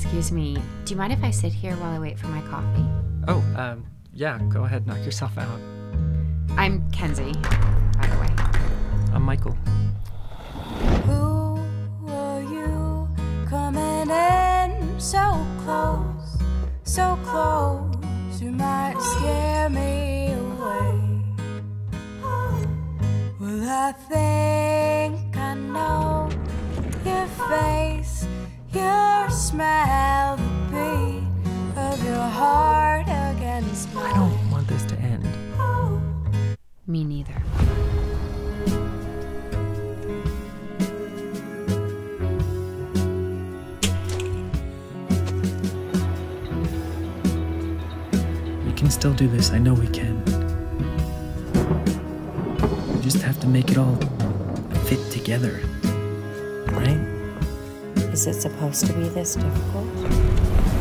Excuse me, do you mind if I sit here while I wait for my coffee? Oh, um, yeah, go ahead, knock yourself out. I'm Kenzie, by the way. I'm Michael. Who are you coming in so close, so close? You might scare me away. Well, I think I know your face, your smile, Me neither. We can still do this, I know we can. We just have to make it all fit together. Right? Is it supposed to be this difficult?